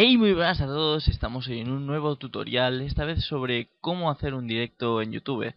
Hey, muy buenas a todos, estamos en un nuevo tutorial, esta vez sobre cómo hacer un directo en YouTube.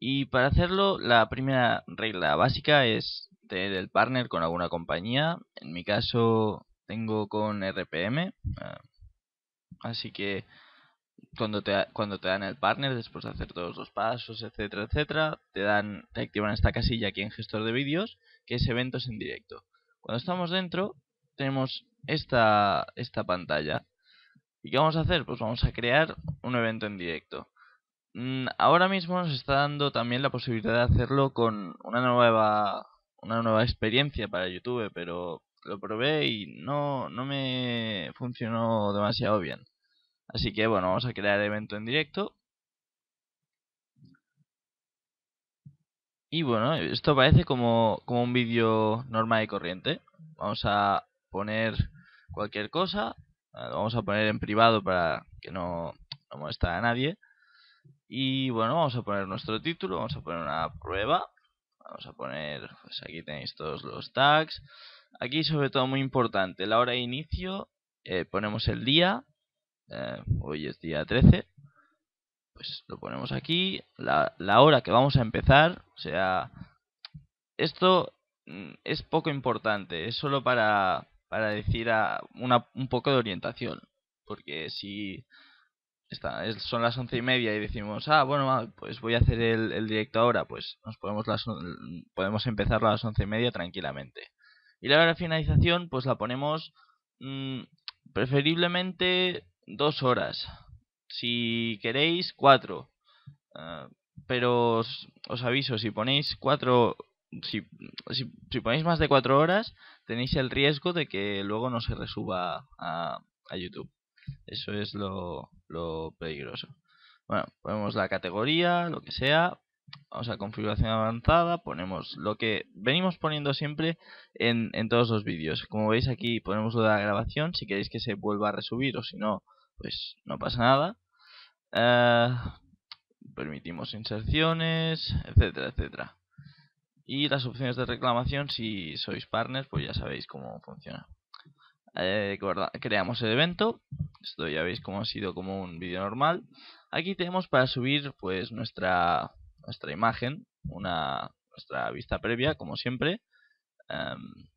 Y para hacerlo, la primera regla básica es tener el partner con alguna compañía. En mi caso, tengo con RPM. Eh, así que cuando te, cuando te dan el partner, después de hacer todos los pasos, etcétera, etcétera, te dan, te activan esta casilla aquí en gestor de vídeos, que es eventos en directo. Cuando estamos dentro, tenemos esta, esta pantalla. ¿Y qué vamos a hacer? Pues vamos a crear un evento en directo. Mm, ahora mismo nos está dando también la posibilidad de hacerlo con una nueva, una nueva experiencia para YouTube, pero lo probé y no, no me funcionó demasiado bien. Así que bueno, vamos a crear evento en directo. Y bueno, esto parece como, como un vídeo normal y corriente. Vamos a poner cualquier cosa. Lo vamos a poner en privado para que no, no moleste a nadie. Y bueno, vamos a poner nuestro título, vamos a poner una prueba. Vamos a poner, pues aquí tenéis todos los tags. Aquí sobre todo muy importante, la hora de inicio, eh, ponemos el día. Eh, hoy es día 13. Pues lo ponemos aquí. La, la hora que vamos a empezar, o sea, esto mm, es poco importante, es solo para, para decir a una, un poco de orientación. Porque si son las once y media y decimos, ah, bueno, pues voy a hacer el, directo ahora, pues nos podemos, las, podemos empezar a las once y media tranquilamente. Y la hora de finalización, pues la ponemos mmm, preferiblemente dos horas. Si queréis, cuatro. Uh, pero os, aviso, si ponéis cuatro si, si, si, ponéis más de 4 horas, tenéis el riesgo de que luego no se resuba a, a YouTube. Eso es lo, lo, peligroso. Bueno, ponemos la categoría, lo que sea. Vamos a configuración avanzada, ponemos lo que venimos poniendo siempre en, en todos los vídeos. Como veis aquí ponemos lo de la grabación, si queréis que se vuelva a resubir o si no, pues no pasa nada. Uh, permitimos inserciones, etcétera, etcétera. Y las opciones de reclamación, si sois partners, pues ya sabéis cómo funciona. Eh, creamos el evento. Esto ya veis cómo ha sido como un vídeo normal. Aquí tenemos para subir pues nuestra, nuestra imagen, una, nuestra vista previa, como siempre. Um,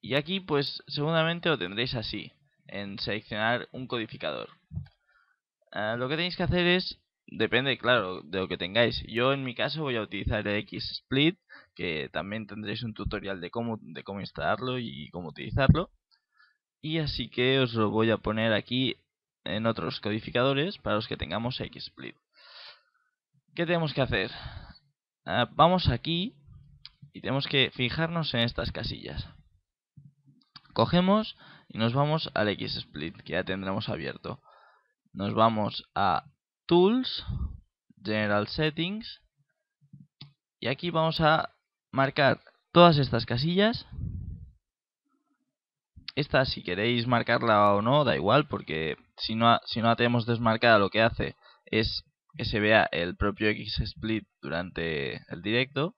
y aquí pues seguramente lo tendréis así, en seleccionar un codificador. Uh, lo que tenéis que hacer es depende, claro, de lo que tengáis. Yo en mi caso voy a utilizar el XSplit, que también tendréis un tutorial de cómo, de cómo instalarlo y cómo utilizarlo. Y así que os lo voy a poner aquí en otros codificadores para los que tengamos XSplit. ¿Qué tenemos que hacer? Uh, vamos aquí y tenemos que fijarnos en estas casillas. Cogemos y nos vamos al XSplit, que ya tendremos abierto. Nos vamos a Tools, General Settings y aquí vamos a marcar todas estas casillas. Esta si queréis marcarla o no, da igual porque si no, si no la tenemos desmarcada lo que hace es que se vea el propio XSplit durante el directo.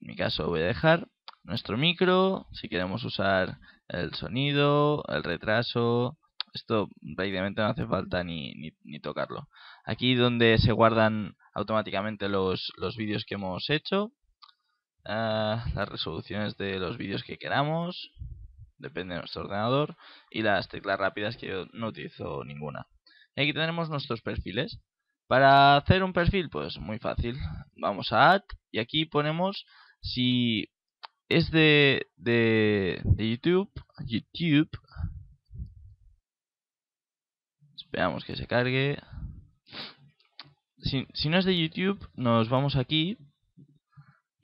En mi caso voy a dejar nuestro micro, si queremos usar el sonido, el retraso, esto prácticamente no hace falta ni, ni, tocarlo. Aquí donde se guardan automáticamente los, los vídeos que hemos hecho, uh, las resoluciones de los vídeos que queramos, depende de nuestro ordenador, y las teclas rápidas que yo no utilizo ninguna. Y aquí tenemos nuestros perfiles. Para hacer un perfil, pues muy fácil. Vamos a Add y aquí ponemos si es de, de, de YouTube, YouTube Esperamos que se cargue. Si, si, no es de YouTube, nos vamos aquí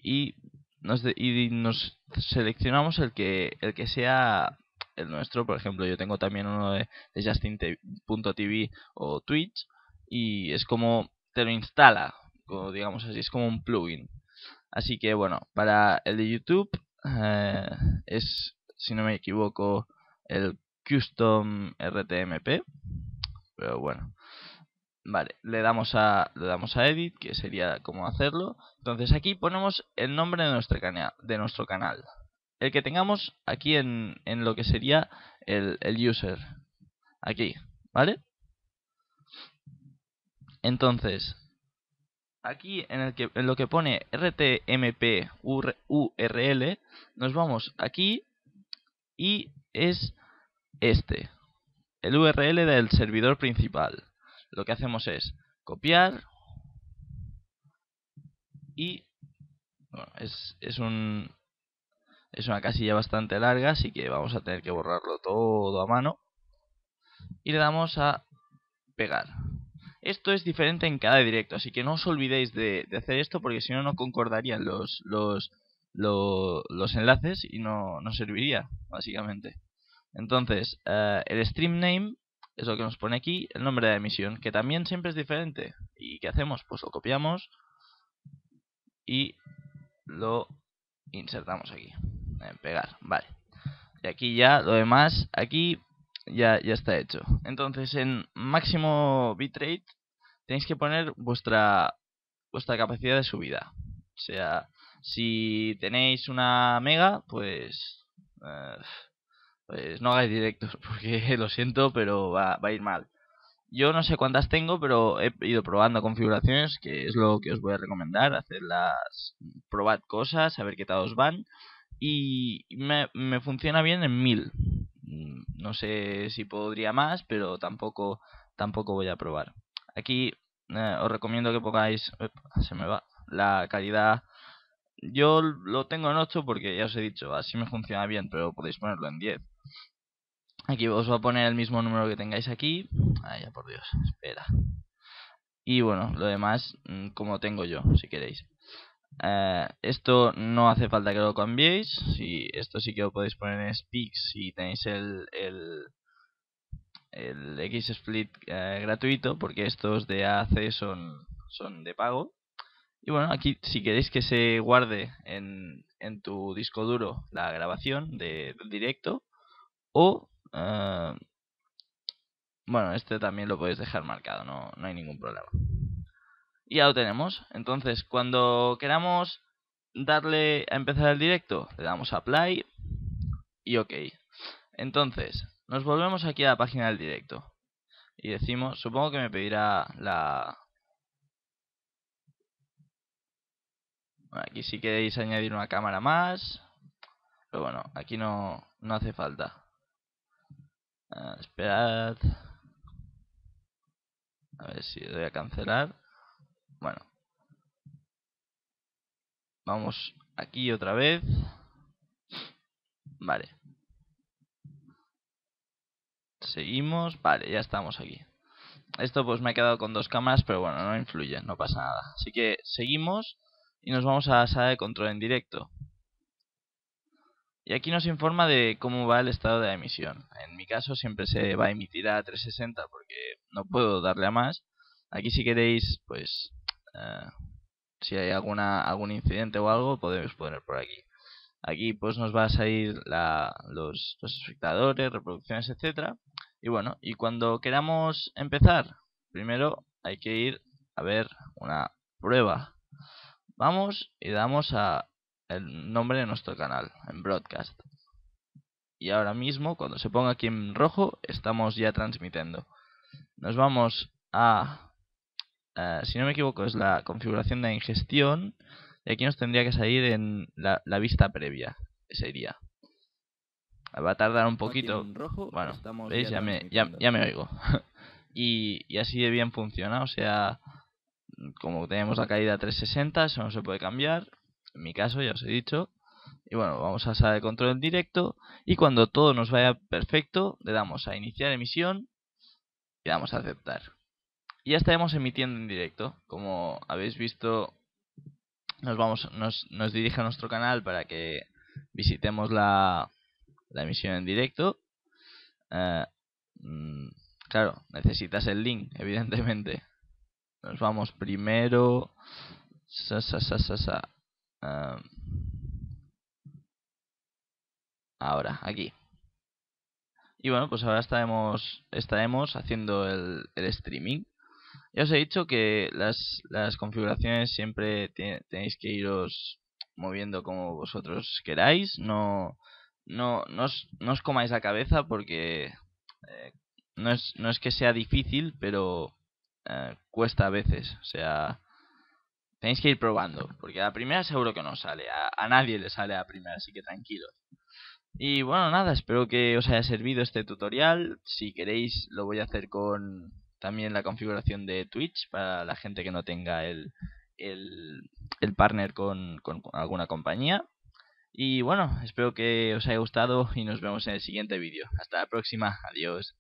y nos, de, y nos seleccionamos el que el que sea el nuestro. Por ejemplo, yo tengo también uno de, de Justin.tv o Twitch y es como te lo instala, digamos así, es como un plugin. Así que bueno, para el de YouTube eh, es, si no me equivoco, el Custom RTMP pero bueno Vale, le damos a le damos a edit, que sería cómo hacerlo. Entonces aquí ponemos el nombre de nuestro canal, de nuestro canal. El que tengamos aquí en, en lo que sería el, el user. Aquí, ¿vale? Entonces, aquí en, el que, en lo que pone rtmp url, nos vamos aquí y es este, el URL del servidor principal. Lo que hacemos es copiar y es, es un es una casilla bastante larga, así que vamos a tener que borrarlo todo a mano y le damos a pegar. Esto es diferente en cada directo, así que no os olvidéis de, hacer esto porque si no, no concordarían los, los, los, enlaces y no, no serviría, básicamente. Entonces, eh, el stream name es lo que nos pone aquí, el nombre de la emisión, que también siempre es diferente. ¿Y qué hacemos? Pues lo copiamos y lo insertamos aquí. En pegar, vale. Y aquí ya lo demás, aquí ya, ya está hecho. Entonces en máximo bitrate tenéis que poner vuestra, vuestra capacidad de subida. O sea, si tenéis una mega, pues, eh, pues no hagáis directos, porque lo siento, pero va, va a ir mal. Yo no sé cuántas tengo, pero he ido probando configuraciones, que es lo que os voy a recomendar, hacerlas, probad cosas, a ver qué tal os van. Y me, me funciona bien en 1000. Mm, no sé si podría más, pero tampoco, tampoco voy a probar. Aquí eh, os recomiendo que pongáis, se me va, la calidad. Yo lo tengo en 8 porque ya os he dicho, así me funciona bien, pero podéis ponerlo en 10. Aquí os voy a poner el mismo número que tengáis aquí. Ay, ya por Dios, espera. Y bueno, lo demás mm, como tengo yo, si queréis. Eh, esto no hace falta que lo cambiéis. Si, esto sí que lo podéis poner en Speak si tenéis el, el, el XSplit eh, gratuito, porque estos de AC son, son de pago. Y bueno, aquí si queréis que se guarde en, en tu disco duro la grabación de, del directo, o eh, bueno, este también lo podéis dejar marcado, no, no hay ningún problema y ya lo tenemos. Entonces, cuando queramos darle a empezar el directo, le damos a play y ok. Entonces, nos volvemos aquí a la página del directo y decimos, supongo que me pedirá la... aquí si queréis añadir una cámara más, pero bueno, aquí no, no hace falta. Ah, esperad. A ver si doy a cancelar. Bueno. Vamos aquí otra vez. Vale. Seguimos. Vale, ya estamos aquí. Esto pues me ha quedado con dos cámaras, pero bueno, no influye, no pasa nada. Así que seguimos y nos vamos a la sala de control en directo. Y aquí nos informa de cómo va el estado de la emisión. En mi caso siempre se va a emitir a 360 porque no puedo darle a más. Aquí si queréis, pues eh, si hay alguna algún incidente o algo podemos poner por aquí. Aquí pues nos va a salir los espectadores reproducciones etcétera. Y bueno y cuando queramos empezar primero hay que ir a ver una prueba. Vamos y damos a el nombre de nuestro canal en broadcast. Y ahora mismo cuando se ponga aquí en rojo estamos ya transmitiendo. Nos vamos a eh, si no me equivoco, es la configuración de ingestión. Y aquí nos tendría que salir en la, vista previa, sería. Va a tardar un poquito. bueno, ¿veis? Ya, me, ya, me oigo. y, y así de bien funciona. O sea, como tenemos la caída 360, eso no se puede cambiar. En mi caso, ya os he dicho. Y bueno, vamos a salir de control en directo. Y cuando todo nos vaya perfecto, le damos a iniciar emisión y damos a aceptar ya estaremos emitiendo en directo. Como habéis visto, nos vamos, nos, nos dirige a nuestro canal para que visitemos la, la emisión en directo. Eh, mm, claro, necesitas el link, evidentemente. Nos vamos primero. Eh, ahora, aquí. Y bueno, pues ahora estaremos, estaremos haciendo el, el streaming. Ya os he dicho que las, las configuraciones siempre tenéis que iros moviendo como vosotros queráis. No, no, no, os, no os comáis la cabeza porque eh, no, es, no es que sea difícil, pero eh, cuesta a veces. O sea, tenéis que ir probando. Porque a la primera seguro que no sale. A, a nadie le sale a la primera, así que tranquilos. Y bueno, nada, espero que os haya servido este tutorial. Si queréis, lo voy a hacer con también la configuración de Twitch para la gente que no tenga el, el, el partner con, con alguna compañía. Y bueno, espero que os haya gustado y nos vemos en el siguiente vídeo. Hasta la próxima, adiós.